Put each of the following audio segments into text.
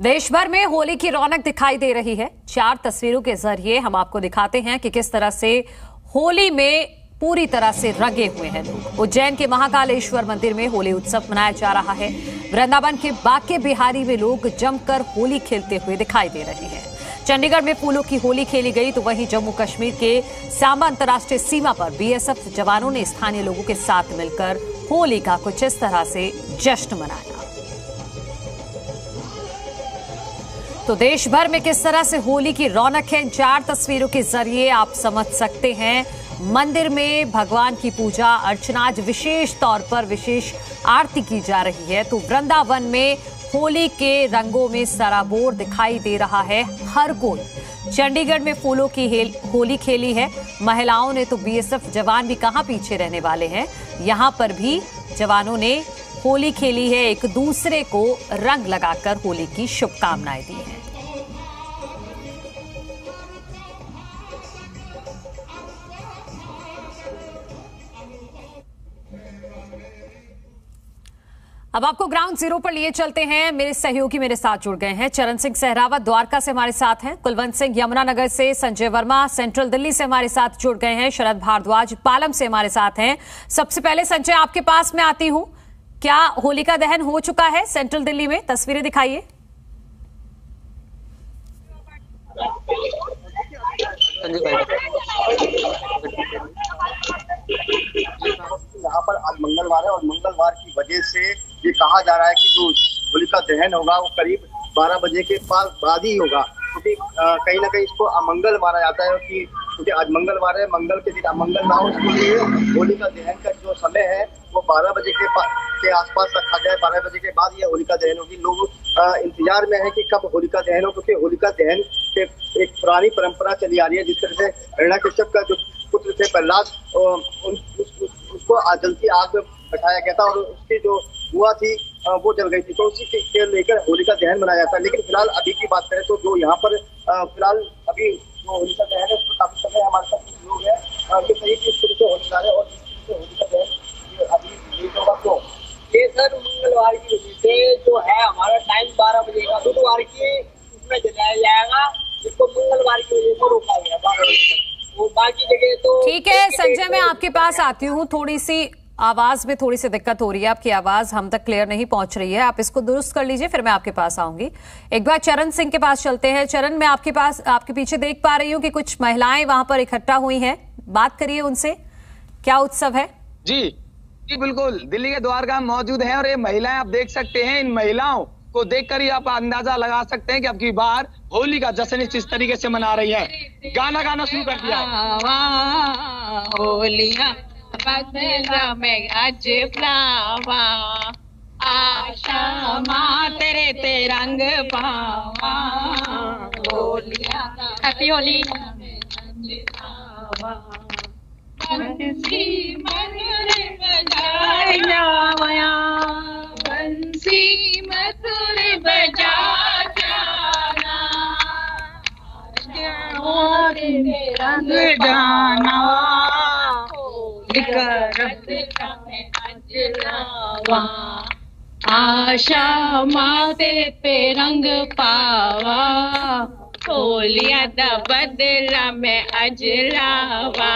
देश भर में होली की रौनक दिखाई दे रही है। चार तस्वीरों के ज़रिए हम आपको दिखाते हैं कि किस तरह से होली में पूरी तरह से रंगे हुए हैं। उज्जैन के महाकालेश्वर मंदिर में होली उत्सव मनाया जा रहा है। वृंदावन के बाके बिहारी में लोग जमकर होली खेलते हुए दिखाई दे रहे हैं। चंडीगढ़ में फूलों की होली खेली गई तो वहीं जम्मू कश्मीर के सांबा अंतर्राष्ट्रीय सीमा पर बीएसएफ जवानों ने स्थानीय लोगों के साथ मिलकर होली का कुछ इस तरह से जश्न मनाया। तो देश भर में किस तरह से होली की रौनक है इन चार तस्वीरों के ज़रिए आप समझ सकते हैं। मंदिर में भगवान की पूजा अर्चना आज विशेष तौर पर विशेष आरती की जा रही है। तो वृंदावन में होली के रंगों में सराबोर दिखाई दे रहा है हर कोई। चंडीगढ़ में फूलों की हेल, होली खेली है। महिलाओं ने तो बीएसएफ जवान भी कहाँ पीछे रहने वाले हैं। यहाँ पर भी जवानों ने होली खेली है एक दूसरे को रंग लगाकर होली की शुभकामनाएँ दी अब आपको ग्राउंड ज़ीरो पर लिए चलते हैं। मेरे सहयोगी मेरे साथ जुड़ गए हैं। चरण सिंह सहरावत द्वारका से हमारे साथ हैं। कुलवंत सिंह यमुनानगर से संजय वर्मा सेंट्रल दिल्ली से हमारे साथ जुड़ गए हैं। शरद भारद्वाज पालम से हमारे साथ हैं। सबसे पहले संजय आपके पास मैं आती हूँ। क्या होलिका दहन हो चुका है सेंट्रल दिल्ली में? तस्वीरें दिखाइए। यहाँ पर आज मंगलवार है और मंगलवार की वजह से ये कहा जा रहा है कि जो होलिका दहन होगा, वो करीब 12 बजे के पास बाद ही होगा। क्योंकि कहीं ना कहीं इसको अमंगल माना जाता है कि, क्योंकि आज मंगलवार है, मंगल के दिन अमंगल ना हो, इसके लिए होलिका दहन का जो समय है, वो 12 बजे के के आसपास रखा जाए। 12 बजे के बाद ये होलिका दहन होगी। लोग इंतज़ार में है कि कब होलिका दहन हो, क्योंकि होलिका दहन के एक पुरानी परंपरा चली आ रही है, जिस तरह से हिरण्यकश्यप का जो पुत्र थे प्रहलाद उसको जलती आग बैठाया गया था और उसकी जो हुआ थी वो जल गई थी। तो उसी के लेकर होली का दहन मनाया जाता है। लेकिन फ़िलहाल अभी की बात करें तो जो यहाँ पर फ़िलहाल अभी जो होली का दहन है उसमें काफ़ी समय हमारे साथ लोग हैं सही किस तरह से होने जा रहे हैं और होली का दहन अभी होगा तो ये सर मंगलवार की वजह से जो है हमारा टाइम बारह बजे का बुधवार की उसमें जलाया जाएगा जिसको मंगलवार की वजह से रोका गया बारह बजे तक। वो बाकी जगह तो ठीक है संजय मैं आपके पास आती हूँ। थोड़ी सी आवाज़ में थोड़ी सी दिक्कत हो रही है आपकी आवाज़ हम तक क्लियर नहीं पहुँच रही है। आप इसको दुरुस्त कर लीजिए फिर मैं आपके पास आऊँगी। एक बार चरण सिंह के पास चलते हैं। चरण मैं आपके पास आपके पीछे देख पा रही हूँ कि कुछ महिलाएँ वहाँ पर इकट्ठा हुई हैं। बात करिए उनसे। क्या उत्सव है? जी जी बिल्कुल। दिल्ली के द्वारका में मौजूद है और ये महिलाएँ आप देख सकते हैं इन महिलाओं को देखकर ही आप अंदाज़ा लगा सकते हैं कि अब की बार होली का जश्न इस तरीके से मना रही है। गाना गाना शुरू कर दिया। होलिया। बदला में आज प्लावा आशा माँ तेरे ते रंग पावा। होलिया हैप्पी होली बंसी मधुर बजाया बंसी मधुर बजा जाना रंग जाना आशा माते पे रंग पावा। होलिया द बदला में अजलावा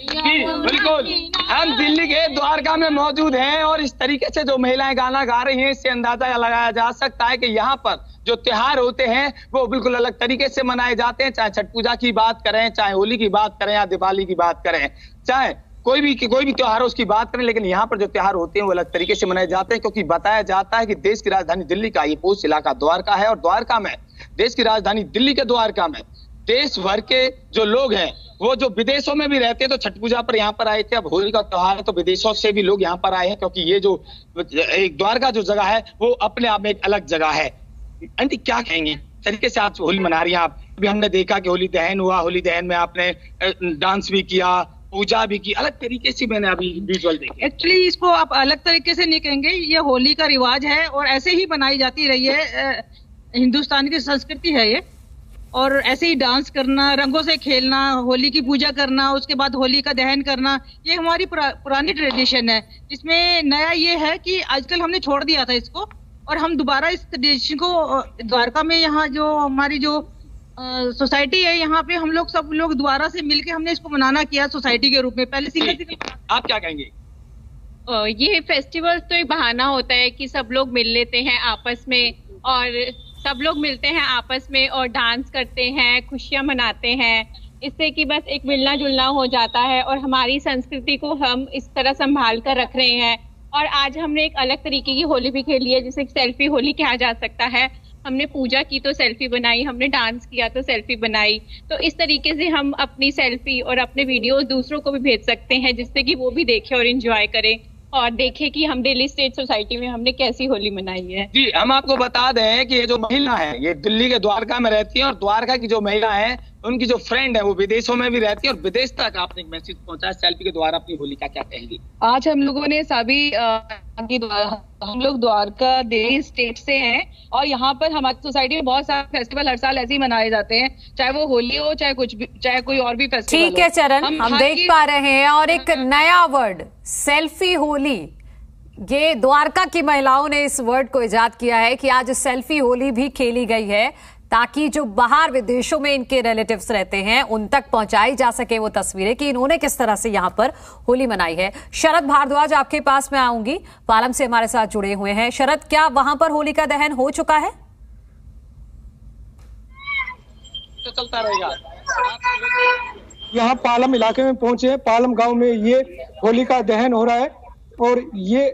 बिल्कुल। हम दिल्ली के द्वारका में मौजूद हैं और इस तरीके से जो महिलाएँ गाना गा रही हैं, इससे अंदाज़ा लगाया जा सकता है कि यहाँ पर जो त्योहार होते हैं, वो बिल्कुल अलग तरीके से मनाए जाते हैं। चाहे छठ पूजा की बात करें, चाहे होली की बात करें या दिवाली की बात करें। चाहे कोई भी कोई भी त्यौहार उसकी बात करें, लेकिन यहाँ पर जो त्यौहार होते हैं, वो अलग तरीके से मनाए जाते हैं, क्योंकि बताया जाता है कि देश की राजधानी दिल्ली का ये पोस्ट इलाका द्वारका है, और द्वारका में, देश की राजधानी दिल्ली के द्वारका में, देश भर के जो लोग हैं, वो जो विदेशों में भी रहते हैं तो छठ पूजा पर यहाँ पर आए थे, अब होली का त्यौहार है तो विदेशों से भी लोग यहाँ पर आए हैं, क्योंकि ये जो, एक द्वारका जो जगह है, वो अपने आप में एक अलग जगह है। आंटी, क्या कहेंगे? तरीके से आप होली मना रही हैं आप। अभी हमने देखा कि होली दहन हुआ, होली दहन में आपने डांस भी किया पूजा भी की। अलग तरीके से मैंने अभी विजुअल देखे। एक्चुअली इसको आप अलग तरीके से नहीं कहेंगे। ये होली का रिवाज है और ऐसे ही बनाई जाती रही है। हिंदुस्तान की संस्कृति है ये। और ऐसे ही डांस करना रंगों से खेलना होली की पूजा करना उसके बाद होली का दहन करना ये हमारी पुरा, पुरानी ट्रेडिशन है। इसमें नया ये है कि आजकल हमने छोड़ दिया था इसको और हम दोबारा इस ट्रेडिशन को द्वारका में यहाँ जो हमारी जो सोसाइटी है यहाँ पे हम लोग सब लोग द्वारा से मिलके हमने इसको मनाना किया सोसाइटी के रूप में। पहले सिंगल सिंगल आप क्या कहेंगे? ये फेस्टिवल तो एक बहाना होता है कि सब लोग मिल लेते हैं आपस में और सब लोग मिलते हैं आपस में और डांस करते हैं खुशियाँ मनाते हैं। इससे कि बस एक मिलना जुलना हो जाता है और हमारी संस्कृति को हम इस तरह संभाल कर रख रहे हैं। और आज हमने एक अलग तरीके की होली भी खेली है जिसे सेल्फी होली कहा जा सकता है। हमने पूजा की तो सेल्फी बनाई, हमने डांस किया तो सेल्फी बनाई। तो इस तरीके से हम अपनी सेल्फी और अपने वीडियोस दूसरों को भी भेज सकते हैं, जिससे कि वो भी देखे और इंजॉय करें और देखे कि हम दिल्ली स्टेट सोसाइटी में हमने कैसी होली मनाई है। जी, हम आपको बता दें कि ये जो महिला है, ये दिल्ली के द्वारका में रहती है और द्वारका की जो महिला है उनकी जो फ्रेंड है वो विदेशों में भी रहती है और विदेश तक आपने एक मैसेज पहुँचाया सेल्फी के द्वारा अपनी होली का क्या कहेंगी? आज हम लोगों ने सभी की द्वार- हम लोग द्वारका दिल्ली स्टेट से हैं और यहाँ पर हमारी सोसाइटी में बहुत सारे फेस्टिवल हर साल ऐसे ही मनाए जाते हैं चाहे वो होली हो चाहे कुछ भी चाहे कोई और भी फेस्टिवल ठीक है चरण हम हर देख पा रहे हैं और एक नया वर्ड सेल्फी होली। ये द्वारका की महिलाओं ने इस वर्ड को इजाद किया है कि आज सेल्फी होली भी खेली गई है। ताकि जो बाहर विदेशों में इनके रिलेटिव्स रहते हैं उन तक पहुंचाई जा सके वो तस्वीरें कि इन्होंने किस तरह से यहाँ पर होली मनाई है। शरद भारद्वाज आपके पास मैं आऊँगी। पालम से हमारे साथ जुड़े हुए हैं। शरद क्या वहाँ पर होली का दहन हो चुका है? तो चलता रहेगा। यहाँ पालम इलाके में पहुँचे हैं। पालम गाँव में ये होली का दहन हो रहा है और ये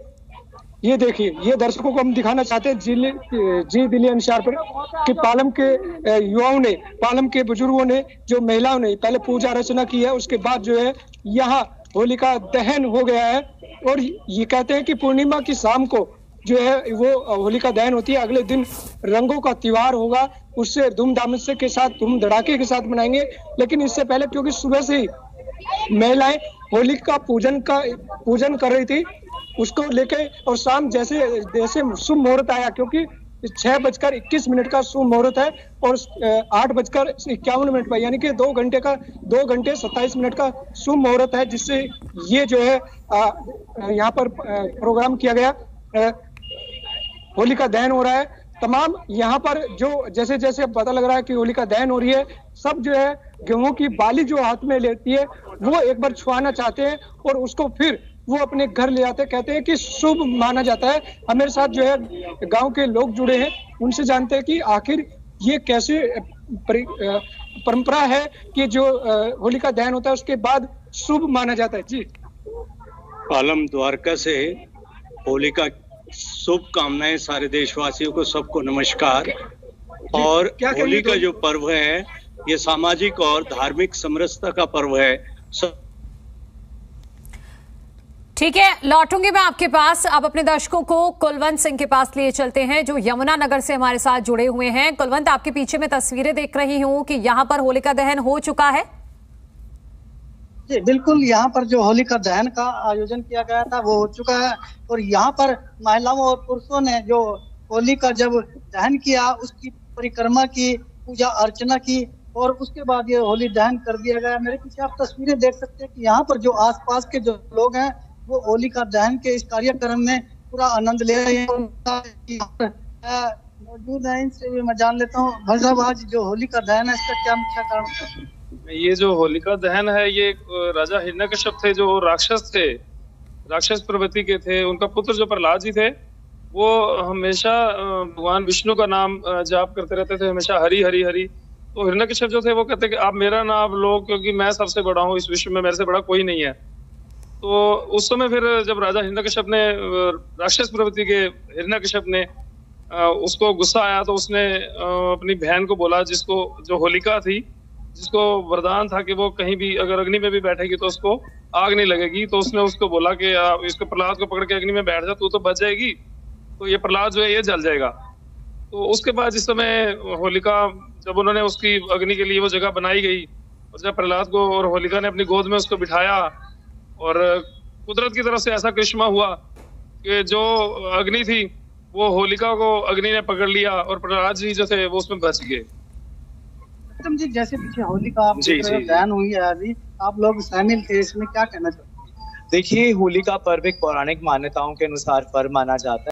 ये देखिए, ये दर्शकों को हम दिखाना चाहते हैं ज़िले, जी दिल्ली अनुसार पर कि पालम के युवाओं ने, पालम के बुज़ुर्गों ने, जो महिलाओं ने पहले पूजा अर्चना की है, उसके बाद जो है यहाँ होली का दहन हो गया है। और ये कहते हैं कि पूर्णिमा की शाम को जो है वो होली का दहन होती है। अगले दिन रंगों का त्योहार होगा। उससे धूमधाम से के साथ, धूम धड़ाके के साथ मनाएँगे। लेकिन इससे पहले क्योंकि सुबह से ही महिलाएँ होली का पूजन का, पूजन कर रही थी उसको लेके और शाम जैसे जैसे शुभ मुहूर्त आया, क्योंकि छह बजकर इक्कीस मिनट का शुभ मुहूर्त है और आठ बजकर इक्यावन मिनट पर, यानी कि दो घंटे का, दो घंटे सत्ताईस मिनट का शुभ मुहूर्त है, जिससे ये जो है यहाँ पर प्रोग्राम किया गया। होली का दहन हो रहा है। तमाम यहाँ पर जो, जैसे जैसे पता लग रहा है कि होली का दहन हो रही है, सब जो है गेहूँ की बाली जो हाथ में लेती है, वो एक बार छुआना चाहते हैं और उसको फिर वो अपने घर ले आते कहते हैं कि शुभ माना जाता है। हमारे साथ जो है गाँव के लोग जुड़े हैं उनसे जानते हैं कि आखिर ये कैसे परंपरा है कि जो अ, होली का दहन होता है उसके बाद शुभ माना जाता है। जी। पालम द्वारका से होली का शुभकामनाएँ सारे देशवासियों को सबको नमस्कार। और होली का तो? जो पर्व है ये सामाजिक और धार्मिक समरसता का पर्व है। सब ठीक है, लौटूँगी मैं आपके पास। अब अपने दर्शकों को कुलवंत सिंह के पास लिए चलते हैं, जो यमुना नगर से हमारे साथ जुड़े हुए हैं। कुलवंत, आपके पीछे में तस्वीरें देख रही हूँ कि यहाँ पर होलिका दहन हो चुका है। जी, बिल्कुल, यहाँ पर जो होली का दहन का आयोजन किया गया था, वो हो चुका है। और यहाँ पर महिलाओं और पुरुषों ने जो होली का जब दहन किया, उसकी परिक्रमा की, पूजा अर्चना की, और उसके बाद ये होली दहन कर दिया गया। मेरे पीछे आप तस्वीरें देख सकते हैं कि यहाँ पर जो आसपास के जो लोग हैं वो होली का दहन के इस कार्यक्रम में पूरा आनंद ले रहे हैं। मौजूद है, इनसे मैं जान लेता हूँ। भाई साहब आज जो होली का दहन है, इसका क्या मुख्य कारण ये जो होलिका दहन है, ये राजा हिरण्यकश्यप थे, जो राक्षस थे, राक्षस प्रवृत्ति के थे, उनका पुत्र जो प्रहलाद जी थे, वो हमेशा भगवान विष्णु का नाम जाप करते रहते थे, हमेशा हरी हरी, हरि। तो हिरण्यकश्यप जो थे, वो कहते कि, आप मेरा नाम लो क्योंकि मैं सबसे बड़ा हूँ, इस विश्व में मेरे से बड़ा कोई नहीं है। तो उस समय फिर जब राजा हिरण्यकश्यप ने, राक्षस प्रवृत्ति के हिरण्यकश्यप ने उसको गुस्सा आया तो उसने अपनी बहन को बोला जिसको, जो होलिका थी, जिसको वरदान था कि वो कहीं भी अगर अग्नि में भी बैठेगी तो उसको आग नहीं लगेगी। तो उसने उसको बोला कि आप इसको प्रहलाद को पकड़ के अग्नि में बैठ जा, तू तो बच जाएगी तो ये प्रहलाद जो है, ये जल जाएगा। तो उसके बाद जिस समय होलिका, जब उन्होंने उसकी अग्नि के लिए वो जगह बनाई गई, और जब प्रहलाद को और होलिका ने अपनी गोद में उसको बिठाया और कुदरत की तरफ़ से ऐसा करिश्मा हुआ कि जो अग्नि थी वो होलिका को अग्नि ने पकड़ लिया और प्रहलाद जी जो थे वो उसमें बच गए। जी जैसे पीछे होलिका आप जी, हो, जी। हुई है अभी आप लोग शामिल थे इसमें क्या कहना चाहते हैं देखिए होली का पर्व एक पौराणिक मान्यताओं के अनुसार पर्व माना जाता है।